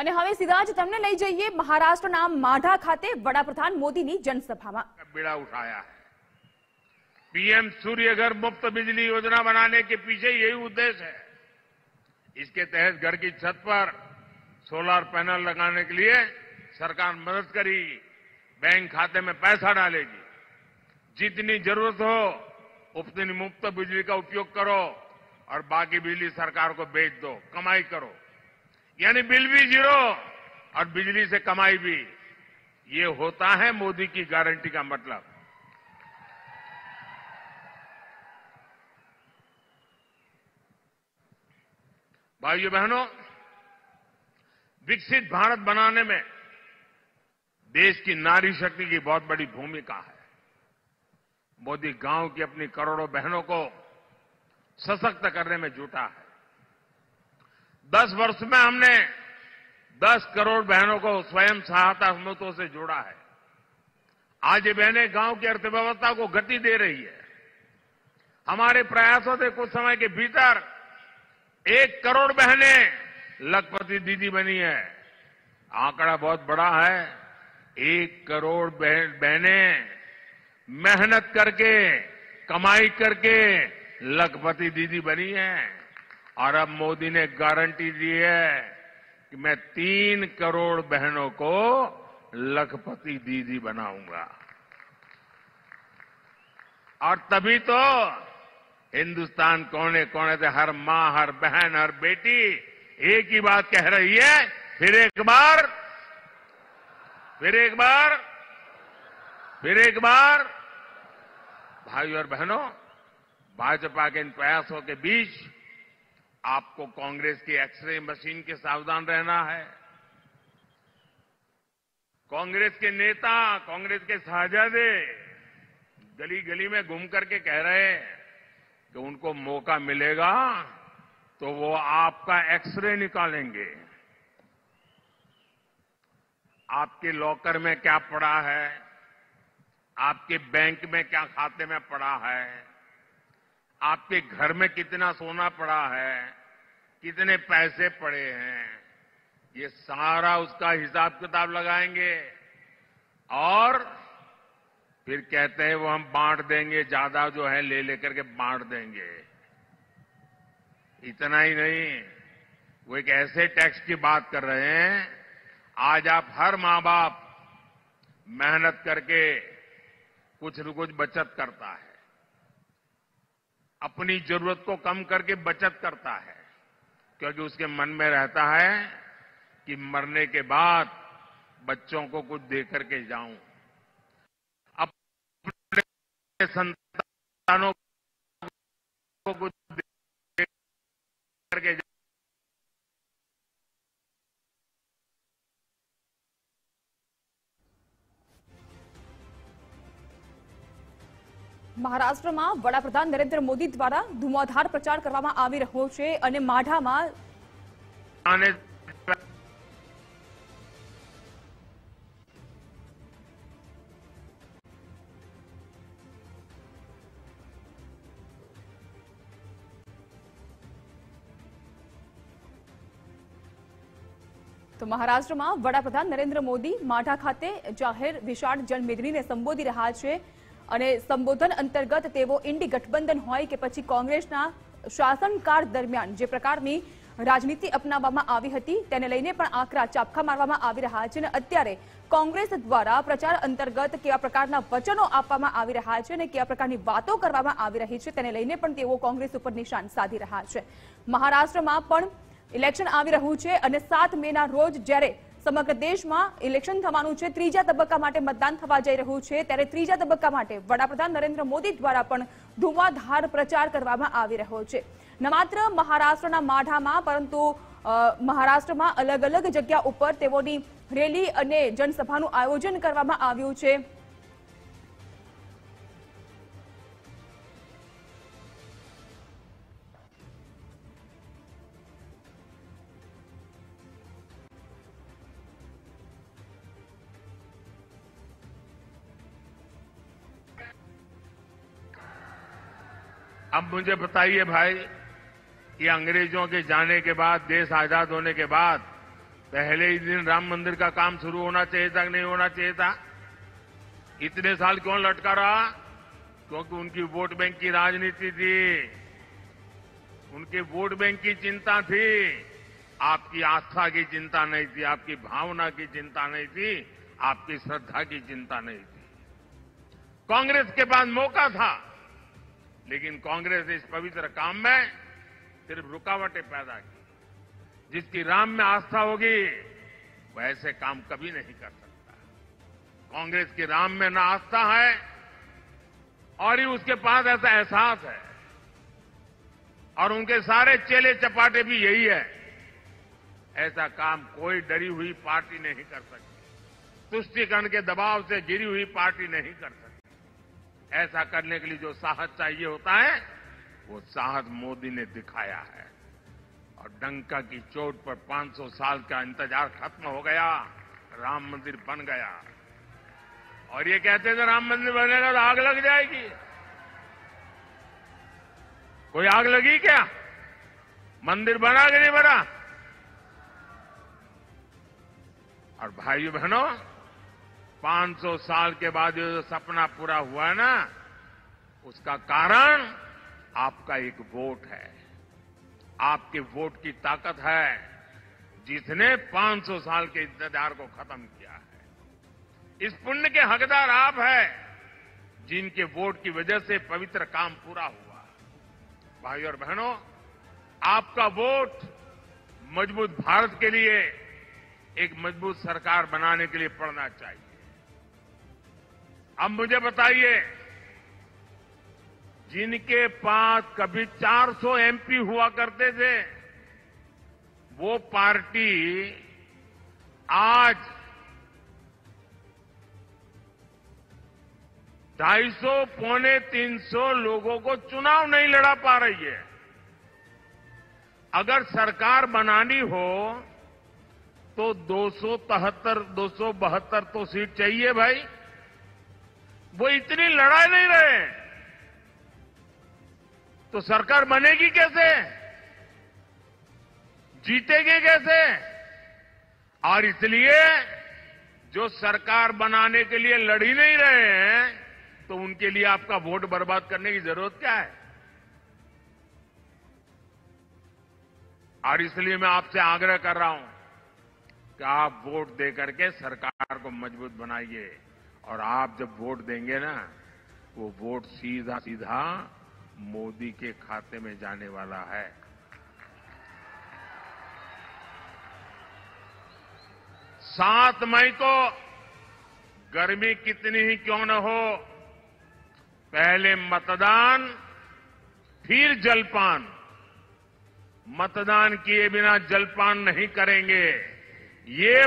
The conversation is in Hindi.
અને હવે સીધા જ તમને લઈ જઈએ મહારાષ્ટ્રના માઢા ખાતે વડાપ્રધાન મોદીની જનસભામાં का बीड़ा उठाया है पीएम सूर्य घर मुफ्त बिजली योजना बनाने के पीछे यही उद्देश्य है इसके तहत घर की छत पर सोलर पैनल लगाने के लिए सरकार मदद करेगी बैंक खाते में पैसा डालेगी जितनी जरूरत हो उतनी मुफ्त बिजली का उपयोग करो और बाकी बिजली सरकार को बेच दो कमाई करो यानी बिल भी ज़ीरो और बिजली से कमाई भी। ये होता है मोदी की गारंटी का मतलब। भाइयों बहनों, विकसित भारत बनाने में देश की नारी शक्ति की बहुत बड़ी भूमिका है। मोदी गाँव की अपनी करोड़ों बहनों को सशक्त करने में जुटा है। दस वर्ष में हमने दस करोड़ बहनों को स्वयं सहायता समूहों से जोड़ा है। आज ये बहनें गाँव की अर्थव्यवस्था को गति दे रही है। हमारे प्रयासों से कुछ समय के भीतर एक करोड़ बहनें लखपति दीदी बनी है। आंकड़ा बहुत बड़ा है। एक करोड़ बहन- मेहनत करके, कमाई करके लखपति दीदी बनी है। और अब मोदी ने गारंटी दी है कि मैं तीन करोड़ बहनों को लखपति दीदी बनाऊँगा। और तभी तो हिंदुस्तान कोने कोने से हर माँ, हर बहन, हर बेटी एक ही बात कह रही है, फिर एक बार, फिर एक बार, फिर एक बार, भाइयों और बहनों, भाजपा के इन प्रयासों के बीच आपको कांग्रेस की एक्सरे मशीन के सावधान रहना है। कांग्रेस के नेता, कांग्रेस के साझादे गली गली में घूम करके कह रहे हैं कि उनको मौका मिलेगा तो वो आपका एक्सरे निकालेंगे। आपके लॉकर में क्या पड़ा है? आपके बैंक में क्या खाते में पड़ा है? आपके घर में कितना सोना पड़ा है? कितने पैसे पड़े हैं? ये सारा उसका हिसाब किताब लगाएँगे। और फिर कहते हैं वो हम बांट देंगे, ज़्यादा जो है ले लेकर के बांट देंगे। इतना ही नहीं, वो एक ऐसे टैक्स की बात कर रहे हैं। आज आप हर माँ बाप मेहनत करके कुछ न कुछ बचत करता है। अपनी ज़रूरत को कम करके बचत करता है। क्योंकि उसके मन में रहता है कि मरने के बाद बच्चों को कुछ दे करके जाऊँ। अपने संतानों को कुछ મહારાષ્ટ્રમાં વડાપ્રધાન નરેન્દ્ર મોદી દ્વારા ધુમાધાર પ્રચાર કરવામાં આવી રહ્યો છે અને માઢામાં તો મહારાષ્ટ્રમાં વડાપ્રધાન નરેન્દ્ર મોદી માઢા ખાતે જાહેર વિશાળ જનમેદનીને સંબોધી રહ્યા છે. અને સંબોધન અંતર્ગત તેઓ ઇન્ડી ગઠબંધન હોય કે પછી કોંગ્રેસના શાસનકાળ દરમિયાન જે પ્રકારની રાજનીતિ અપનાવવામાં આવી હતી, તેને લઈને પણ આકરા ચાપખા મારવામાં આવી રહ્યા છે અને અત્યારે કોંગ્રેસ દ્વારા પ્રચાર અંતર્ગત કેવા પ્રકારના વચનો આપવામાં આવી રહ્યા છે અને કેવા પ્રકારની વાતો કરવામાં આવી રહી છે, તેને લઈને પણ તેઓ કોંગ્રેસ ઉપર નિશાન સાધી રહ્યા છે. મહારાષ્ટ્રમાં પણ ઇલેક્શન આવી રહ્યું છે અને સાત મેના રોજ જ્યારે સમગ્ર દેશમાં ઇલેક્શન થવાનું છે. ત્રીજા તબક્કા માટે મતદાન થવા જઈ રહ્યું છે. ત્યારે ત્રીજા તબક્કા માટે વડાપ્રધાન નરેન્દ્ર મોદી દ્વારા પણ ધુવાધાર પ્રચાર કરવામાં આવી રહ્યો છે. ન માત્ર મહારાષ્ટ્રના માઢામાં, પરંતુ મહારાષ્ટ્રમાં અલગ અલગ જગ્યા ઉપર તેઓની રેલી અને જનસભાનું આયોજન કરવામાં આવ્યું છે. अब मुझे बताइए भाई, कि अंग्रेज़ों के जाने के बाद, देश आज़ाद होने के बाद, पहले ही दिन राम मंदिर का काम शुरू होना चाहिए था नहीं होना चाहिए था? इतने साल क्यों लटका रहा? क्योंकि उनकी वोट बैंक की राजनीति थी। उनके वोट बैंक की चिंता थी। आपकी आस्था की चिंता नहीं थी, आपकी भावना की चिंता नहीं थी, आपकी श्रद्धा की चिंता नहीं थी। कांग्रेस के पास मौका था। लेकिन कांग्रेस ने इस पवित्र काम में सिर्फ़ रुकावटें पैदा की। जिसकी राम में आस्था होगी, वह ऐसे काम कभी नहीं कर सकता। कांग्रेस की राम में न आस्था है, और ही उसके पास ऐसा एहसास है। और उनके सारे चेले चपाटे भी यही है। ऐसा काम कोई डरी हुई पार्टी नहीं कर सकती। तुष्टिकरण के दबाव से गिरी हुई पार्टी नहीं कर सकती ऐसा करने के लिए जो साहस चाहिए होता है, वो साहस मोदी ने दिखाया है। और डंका की चोट पर 500 साल का इंतज़ार खत्म हो गया, राम मंदिर बन गया। और ये कहते थे राम मंदिर बनेगा तो आग लग जाएगी। कोई आग लगी क्या? मंदिर बना कि नहीं बना? और भाइयों बहनों 500 साल के बाद जो सपना पूरा हुआ है ना, उसका कारण आपका एक वोट है। आपके वोट की ताकत है जिसने 500 साल के इंतज़ार को खत्म किया है। इस पुण्य के हकदार आप हैं जिनके वोट की वजह से पवित्र काम पूरा हुआ। भाइयों और बहनों, आपका वोट मज़बूत भारत के लिए, एक मज़बूत सरकार बनाने के लिए पड़ना चाहिए। अब मुझे बताइए, जिनके पास कभी 400 एमपी हुआ करते थे, वो पार्टी आज 250 पौने 300 लोगों को चुनाव नहीं लड़ा पा रही है। अगर सरकार बनानी हो तो दो सौ तो सीट चाहिए भाई। वो इतनी लड़ा नहीं रहे। तो सरकार बनेगी कैसे? जीतेंगे कैसे? और इसलिए जो सरकार बनाने के लिए लड़ ही नहीं रहे हैं तो उनके लिए आपका वोट बर्बाद करने की ज़रूरत क्या है? और इसलिए मैं आपसे आग्रह कर रहा हूँ कि आप वोट दे करके सरकार को मज़बूत बनाइए। और आप जब वोट देंगे ना, वो वोट सीधा सीधा मोदी के खाते में जाने वाला है। सात मई को गर्मी कितनी ही क्यों न हो, पहले मतदान, फिर जलपान। मतदान किए बिना जलपान नहीं करेंगे। ये